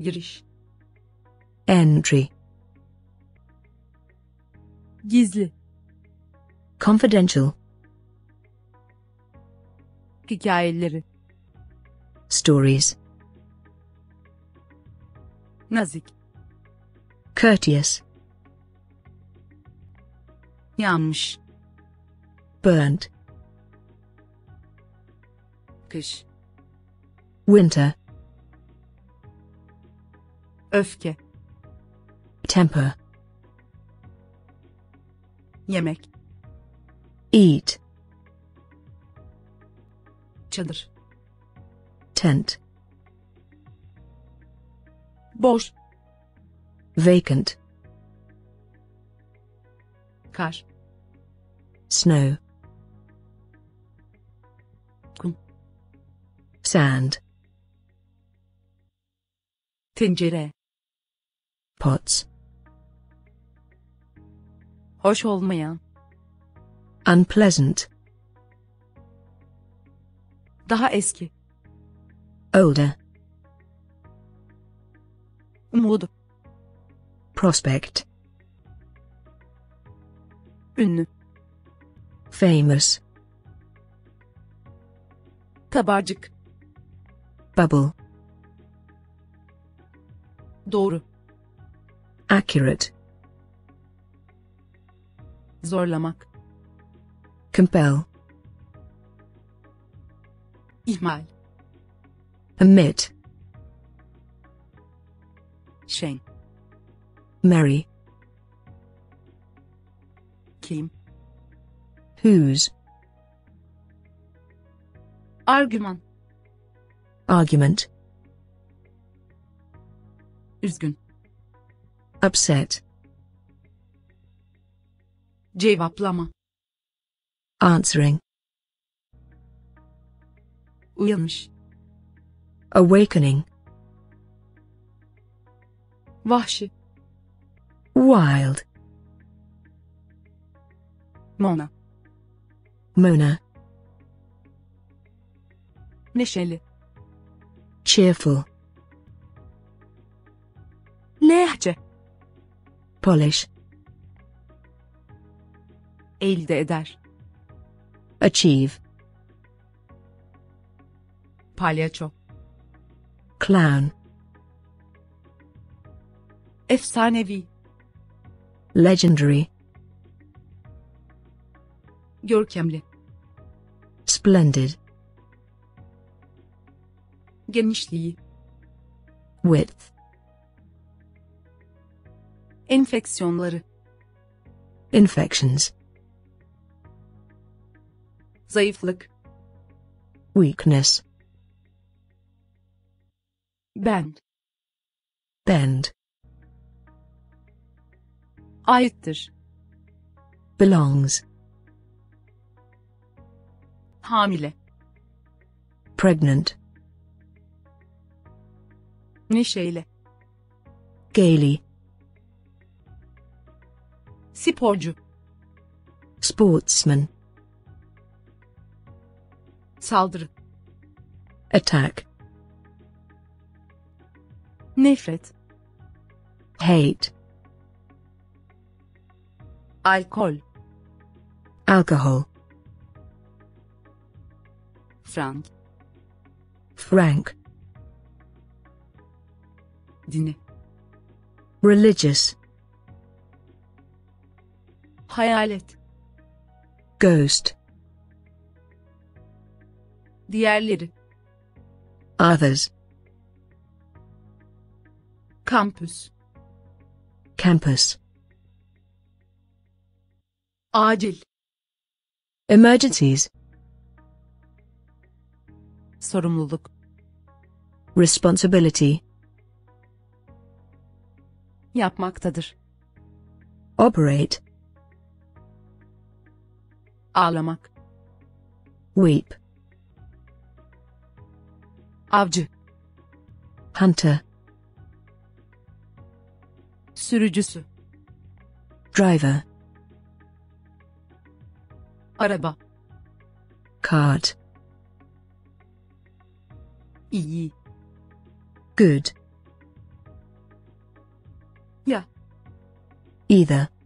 giriş entry, gizli. Confidential, hikayeleri. Stories, nazik. Courteous, yanmış. Burnt, kış. Winter, öfke. Temper, yemek. Eat, çadır. Tent, boş. Vacant, kar. Snow, kum. Sand, tencere pots, hoş olmayan. Unpleasant, daha eski. Older, umudu prospect, ünlü. Famous, kabarcık. Bubble, doğru accurate, zorlamak. Compel, ihmal. Omit, şen merry, kim? Whose, argüman. Argument, üzgün upset, cevaplama answering, uyanış awakening, vahşi. Wild, mona. Mona, neşeli. Cheerful, polish, elde eder. Achieve, palyaço. Clown, efsanevi. Legendary, görkemli. Splendid, genişliği. Width, enfeksiyonları. İnfections, zayıflık. Weakness, bend. Bend, aittir. Belongs, hamile. Pregnant, neşeyle. Gaily, sporcu sportsman, saldırı. Attack, nefret. Hate, alkol. Alcohol, frank. Frank, dini religious, hayalet ghost, diğerleri. Others, kampüs campus, acil. Emergencies, sorumluluk. Responsibility, yapmaktadır. Operate, ağlamak. Weep. Avcı. Hunter. Sürücüsü. Driver. Araba. Card. İyi. Good. Ya. Yeah. either.